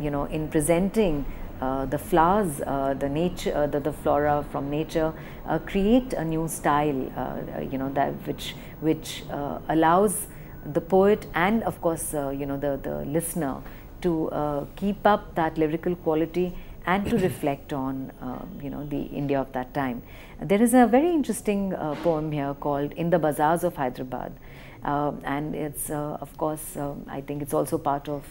you know, in presenting the flowers, the nature, the, the, flora from nature, create a new style, you know, that which which allows the poet and of course uh, you know the, the listener to uh, keep up that lyrical quality and to reflect on uh, you know the India of that time. There is a very interesting uh, poem here called In the Bazaars of Hyderabad uh, and it's uh, of course I think it's also part of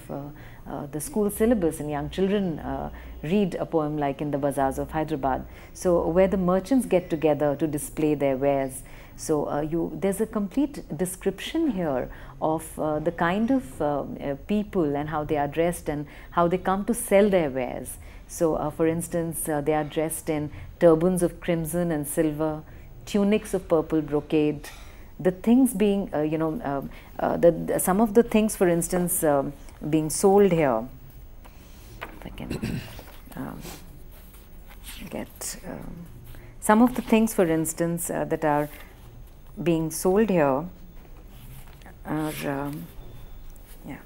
the school syllabus and young children read a poem like In the Bazaars of Hyderabad. So where the merchants get together to display their wares so uh, you, there's a complete description here of uh, the kind of uh, uh people and how they are dressed and how they come to sell their wares. So uh, for instance, uh, they are dressed in turbans of crimson and silver, tunics of purple brocade. The things being, you know, the, the, some of the things, for instance, um, being sold here. If I can um, get um, some of the things, for instance, that are being sold here are um, yeah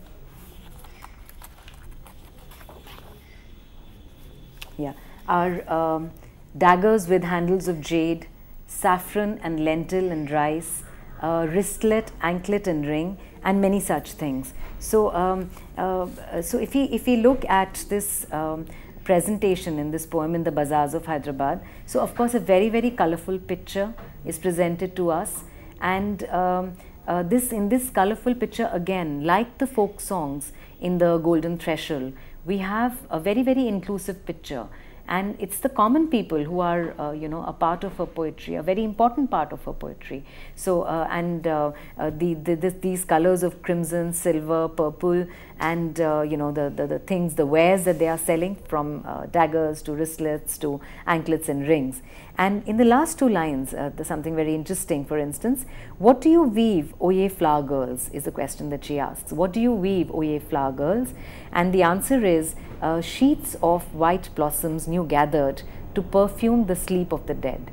yeah are um, daggers with handles of jade saffron and lentil and rice uh, wristlet anklet and ring and many such things so um, uh, so if we if we look at this um, presentation in this poem in the bazaars of Hyderabad. So, of course, a very, very colorful picture is presented to us. And um, uh, this in this colorful picture again like the folk songs in the golden threshold we have a very very inclusive picture. And it's the common people who are uh, you know a part of her poetry a very important part of her poetry. So uh, and uh, uh the, the this, these colors of crimson silver purple and uh, you know the, the, the things the wares that they are selling from uh, daggers to wristlets to anklets and rings and in the last two lines there's something very interesting for instance what do you weave o ye flower girls is the question that she asks what do you weave o ye flower girls and the answer is uh, sheets of white blossoms new gathered to perfume the sleep of the dead.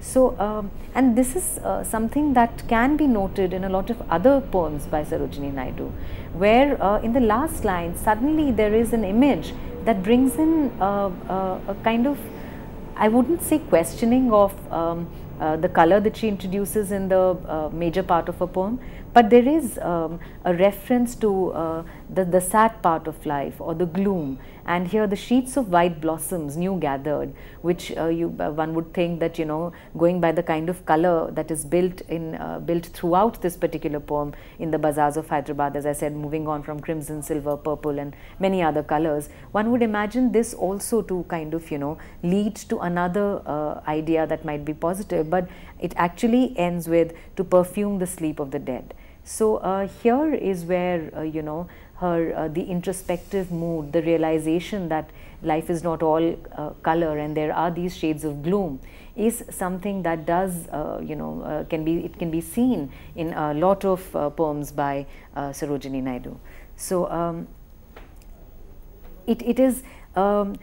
So, um, and this is uh, something that can be noted in a lot of other poems by Sarojini Naidu, where uh, in the last line suddenly there is an image that brings in uh, uh a kind of, I wouldn't say questioning of um, uh, the color that she introduces in the uh, major part of her poem, but there is um, a reference to uh, the, the sad part of life or the gloom and here the sheets of white blossoms new gathered which uh, you uh, one would think that you know going by the kind of color that is built in uh, built throughout this particular poem in the bazaars of Hyderabad as I said moving on from crimson silver purple and many other colors one would imagine this also to kind of you know lead to another uh, idea that might be positive but it actually ends with to perfume the sleep of the dead. So uh, here is where uh, you know her uh, the introspective mood, the realization that life is not all uh, color and there are these shades of gloom is something that does uh, you know uh, can be it can be seen in a lot of poems by Sarojini Naidu. So um, it, it is um,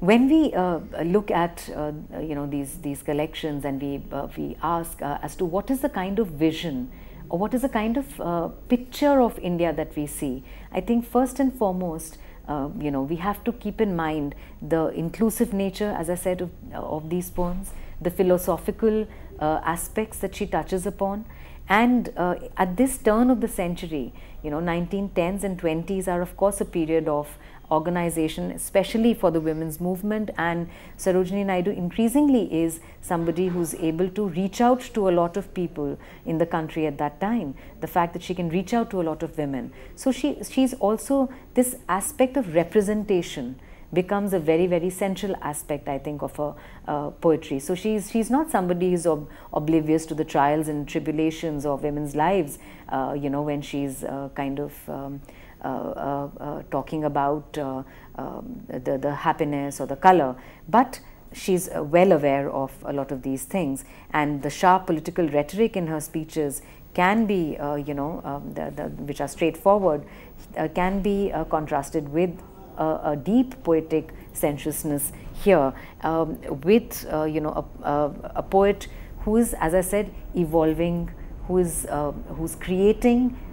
when we uh, look at uh, you know these these collections and we uh, we ask as to what is the kind of vision or what is the kind of uh, picture of India that we see? I think first and foremost, uh, you know, we have to keep in mind the inclusive nature, as I said, of, of these poems, the philosophical uh, aspects that she touches upon. And uh, at this turn of the century, you know, 1910s and 20s are of course a period of organization, especially for the women's movement. And Sarojini Naidu increasingly is somebody who's able to reach out to a lot of people in the country at that time. The fact that she can reach out to a lot of women. So she, she's also this aspect of representation becomes a very very central aspect I think of her uh, poetry. So she's she's not somebody who's ob oblivious to the trials and tribulations of women's lives. Uh, you know when she's uh, kind of um, talking about um, the, the happiness or the color, but she's well aware of a lot of these things. And the sharp political rhetoric in her speeches can be, you know, um, the, the, which are straightforward, can be contrasted with a, deep poetic sensuousness here um, with uh, you know a, a, a, poet who is as I said evolving who is uh, who's creating uh, uh,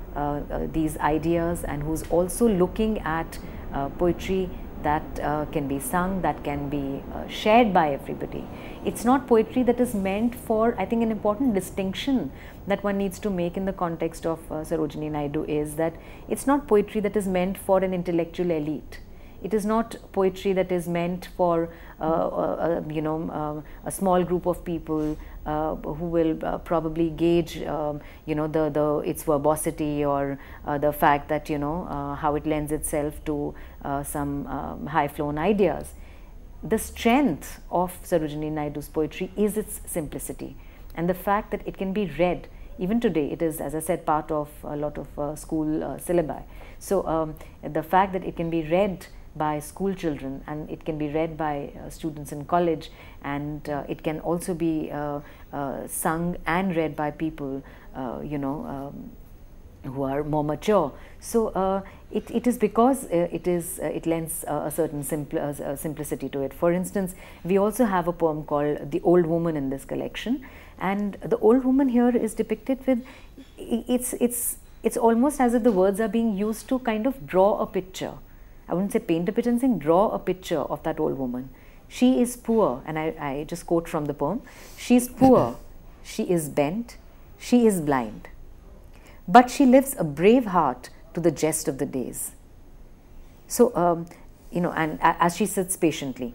these ideas and who's also looking at uh, poetry that uh, can be sung, that can be uh, shared by everybody. It's not poetry that is meant for, I think an important distinction that one needs to make in the context of uh, Sarojini Naidu is that it's not poetry that is meant for an intellectual elite. It is not poetry that is meant for, you know, a small group of people uh, who will uh, probably gauge, um, you know, the, the its verbosity or uh, the fact that, you know, uh, how it lends itself to uh, some um, high-flown ideas. The strength of Sarojini Naidu's poetry is its simplicity and the fact that it can be read even today it is as I said part of a lot of uh, school syllabi. So um, the fact that it can be read by school children and it can be read by uh, students in college and uh, it can also be uh, uh sung and read by people uh, you know um, who are more mature. So uh, it, it is because it is it lends a certain simpl simplicity to it. For instance, we also have a poem called "The Old Woman" in this collection, and the old woman here is depicted with it's it's it's almost as if the words are being used to kind of draw a picture I wouldn't say paint a picture, I'm saying draw a picture of that old woman. She is poor, and I, I just quote from the poem She is poor, she is bent, she is blind, but she lives a brave heart to the jest of the days. So, um, you know, and as she sits patiently.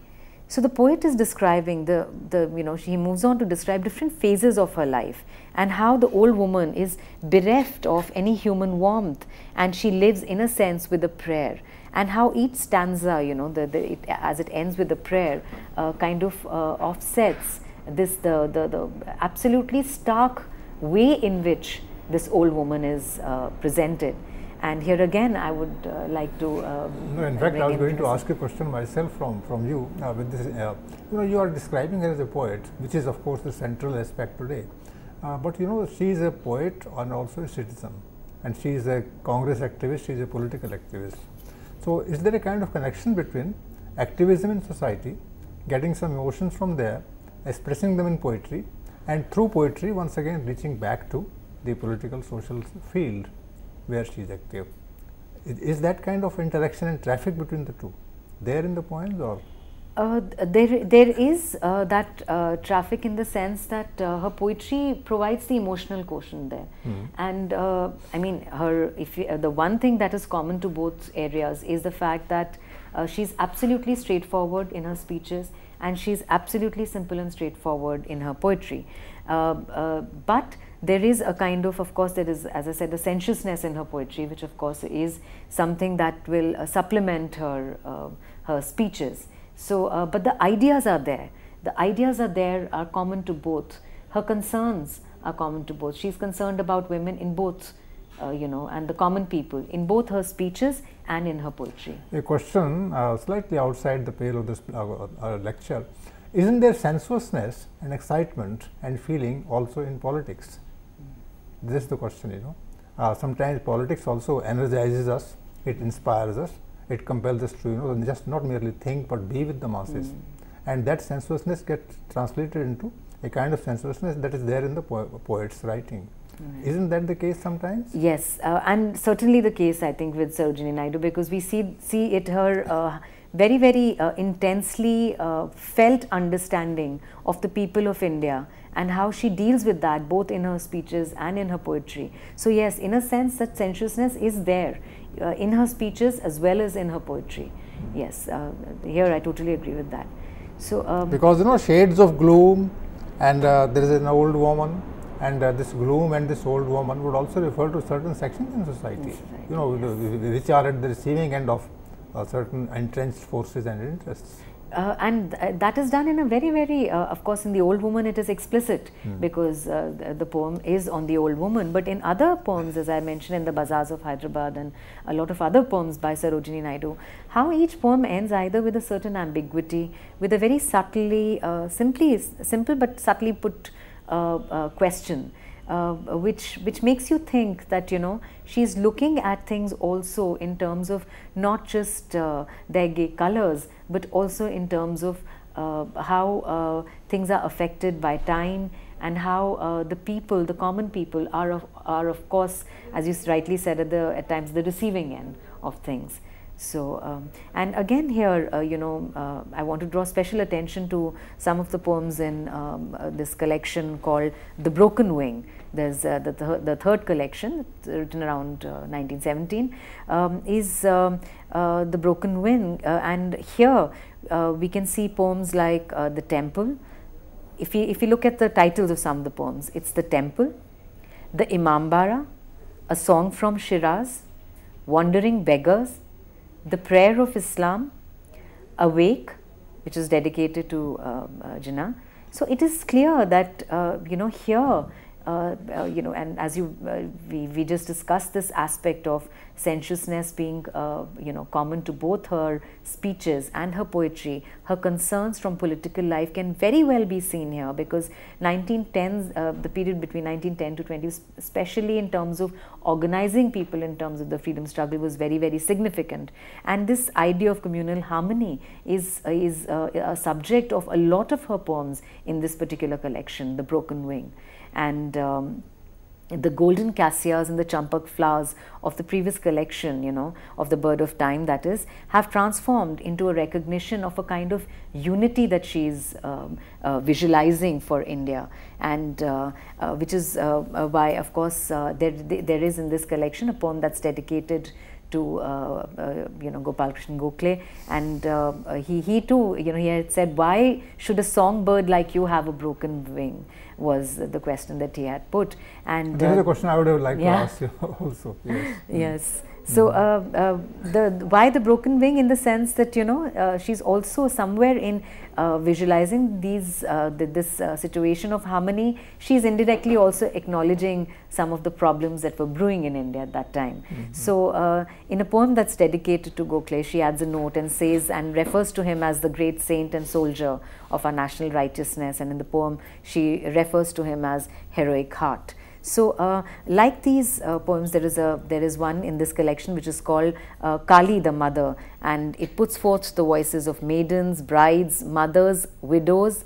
So the poet is describing the, the, you know, he moves on to describe different phases of her life and how the old woman is bereft of any human warmth and she lives in a sense with a prayer and how each stanza, you know, the, the, it, as it ends with the prayer, uh, kind of uh, offsets this, the, the, the absolutely stark way in which this old woman is uh, presented. And here again, I would uh, like to. Um, no, in fact, I was going to ask a question myself from from you. Uh, with this, uh, you know, you are describing her as a poet, which is of course the central aspect today. Uh, but you know, she is a poet and also a citizen, and she is a Congress activist. She is a political activist. So, is there a kind of connection between activism in society, getting some emotions from there, expressing them in poetry, and through poetry, once again reaching back to the political social field? where she is active. Is that kind of interaction and traffic between the two there in the poems or? Uh, there, there is uh, that uh, traffic in the sense that uh, her poetry provides the emotional quotient there, mm. and uh, I mean, her. If you, uh, the one thing that is common to both areas is the fact that she's absolutely straightforward in her speeches, and she's absolutely simple and straightforward in her poetry. but there is a kind of, of course, there is, as I said, the sensuousness in her poetry, which of course is something that will uh, supplement her, uh, her speeches. So, uh, but the ideas are there. The ideas are there, are common to both. Her concerns are common to both. She's concerned about women in both uh, you know, and the common people in both her speeches and in her poetry. A question uh, slightly outside the pale of this uh, uh, lecture. Isn't there sensuousness and excitement and feeling also in politics? This is the question, you know. Uh, sometimes politics also energizes us, it inspires us, it compels us to, you know, just not merely think but be with the masses. Mm. And that sensuousness gets translated into a kind of sensuousness that is there in the po poet's writing. Mm. Isn't that the case sometimes? Yes, uh, and certainly the case I think with Sarojini Naidu because we see see it her uh, very very uh, intensely uh, felt understanding of the people of India and how she deals with that both in her speeches and in her poetry. So yes, in a sense that sensuousness is there uh, in her speeches as well as in her poetry. Yes, uh, here I totally agree with that. So um, because you know shades of gloom and there is an old woman and uh, this gloom and this old woman would also refer to certain sections in society, society you know, yes. which are at the receiving end of uh, certain entrenched forces and interests. Uh, and th that is done in a very, very, uh, of course, in the old woman it is explicit mm. because uh, the, the, poem is on the old woman. But in other poems, as I mentioned in the Bazaars of Hyderabad and a lot of other poems by Sarojini Naidu, how each poem ends either with a certain ambiguity, with a very subtly, uh, simply, simple but subtly put uh, uh, question. Uh, which which makes you think that you know she's looking at things also in terms of not just uh, their gay colors but also in terms of uh, how uh, things are affected by time and how the people the common people are of, are of course as you rightly said at the at times the receiving end of things so, um, and again here, uh, you know, uh, I want to draw special attention to some of the poems in um, uh, this collection called The Broken Wing. There's uh, the, th the third collection, written around 1917, uh, um, is um, uh, The Broken Wing. and here we can see poems like The Temple. If you, if you look at the titles of some of the poems, it's The Temple, The Imambara, A Song from Shiraz, Wandering Beggars, the prayer of Islam, Awake, which is dedicated to uh, uh, Jinnah. So it is clear that, uh, you know, here uh, uh, you know, and as you uh, we we just discussed this aspect of sensuousness being uh, you know common to both her speeches and her poetry. Her concerns from political life can very well be seen here because 1910s, uh, the period between 1910 to 20, especially in terms of organizing people in terms of the freedom struggle, was very very significant. And this idea of communal harmony is is a subject of a lot of her poems in this particular collection, The Broken Wing and um, the golden cassias and the champak flowers of the previous collection, you know, of the bird of time that is, have transformed into a recognition of a kind of unity that she's um, uh, visualizing for India. And uh, uh, which is uh, uh, why of course uh, there, there is in this collection a poem that's dedicated to you know Gopal Krishna Gokhale. And he he too you know he had said why should a songbird like you have a broken wing was the question that he had put. And this is a uh, question I would have liked yeah. to ask you also yes. Yes so uh, uh, the why the broken wing in the sense that you know uh, she's also somewhere in uh, visualizing these uh, the, this uh, situation of harmony. She's indirectly also acknowledging some of the problems that were brewing in India at that time. Mm -hmm. So in a poem that's dedicated to Gokhale, she adds a note and says and refers to him as the great saint and soldier of our national righteousness. And in the poem, she refers to him as heroic heart. So, uh, like these uh, poems, there is a there is one in this collection which is called uh, Kali the Mother, and it puts forth the voices of maidens, brides, mothers, widows,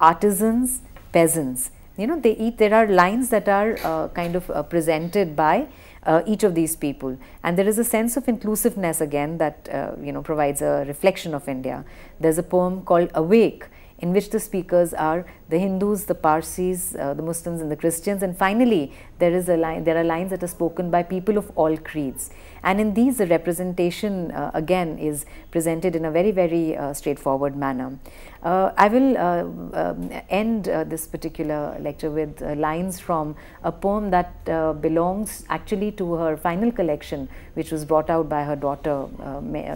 artisans, peasants. You know, they eat. There are lines that are uh, kind of uh, presented by uh, each of these people, and there is a sense of inclusiveness again that you know provides a reflection of India. There's a poem called Awake in which the speakers are the Hindus, the Parsis, uh, the Muslims and the Christians and finally there is a line, there are lines that are spoken by people of all creeds and in these the representation uh, again is presented in a very very uh, straightforward manner. Uh, I will uh, um, end uh, this particular lecture with lines from a poem that belongs actually to her final collection which was brought out by her daughter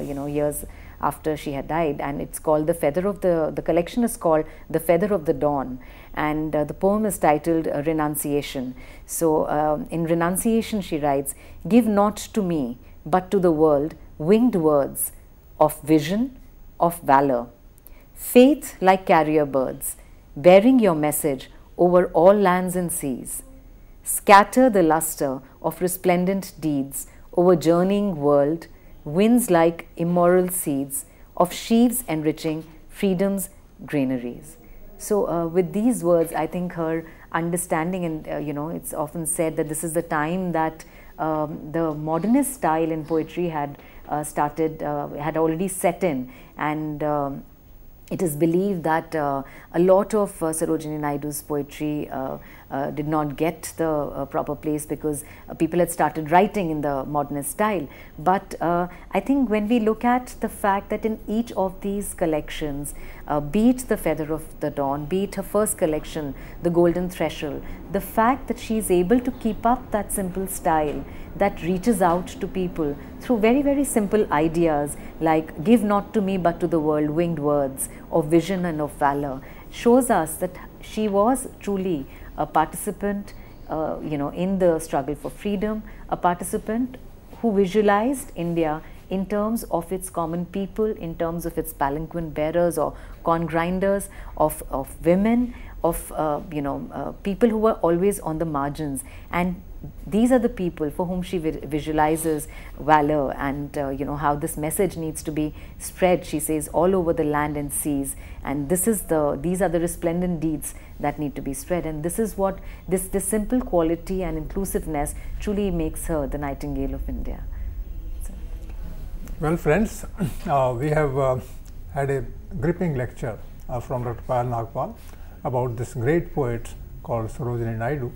you know years after she had died, and it's called The Feather of the, the collection is called The Feather of the Dawn, and uh, the poem is titled uh, Renunciation. So, um, in Renunciation, she writes, Give not to me, but to the world, winged words of vision, of valor, faith like carrier birds, bearing your message over all lands and seas. Scatter the luster of resplendent deeds over journeying world, winds like immoral seeds of sheaves enriching freedom's granaries. So, uh, with these words, I think her understanding, and uh, you know, it's often said that this is the time that um, the modernist style in poetry had uh, started, uh, had already set in, and um, it is believed that uh, a lot of uh, Sarojini Naidu's poetry uh, uh did not get the uh, proper place because uh, people had started writing in the modernist style. But I think when we look at the fact that in each of these collections, be it The Feather of the Dawn, be it her first collection, The Golden Threshold, the fact that she is able to keep up that simple style that reaches out to people through very, very simple ideas like give not to me but to the world winged words of vision and of valor shows us that she was truly a participant uh, you know in the struggle for freedom a participant who visualized India in terms of its common people, in terms of its palanquin bearers or corn grinders, of, of women, of uh, you know uh, people who were always on the margins. And these are the people for whom she visualizes valor and uh, you know how this message needs to be spread she says all over the land and seas. And this is the these are the resplendent deeds that need to be spread. And this is what this this simple quality and inclusiveness truly makes her the nightingale of india. So. well friends uh, we have uh, had a gripping lecture uh, from dr. Payal nagpal about this great poet called sarojini naidu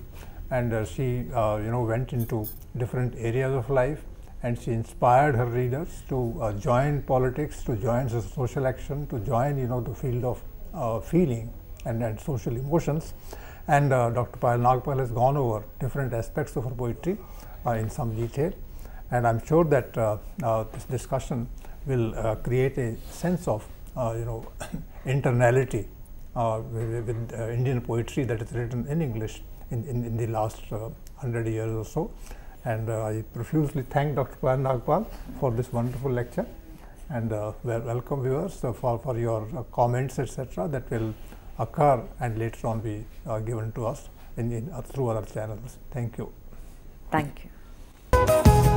and uh, she uh, you know went into different areas of life and she inspired her readers to uh, join politics, to join social action, to join you know the field of uh, feeling and, and social emotions. And uh, Dr. Payal Nagpal has gone over different aspects of her poetry uh, in some detail. And I'm sure that this discussion will create a sense of you know internality with, with Indian poetry that is written in English in, in, in the last uh, 100 years or so. And uh, I profusely thank Dr. Payal Nagpal for this wonderful lecture and uh, welcome viewers for, for your comments etc. that will occur and later on be given to us in, in through other channels. Thank you. Thank you.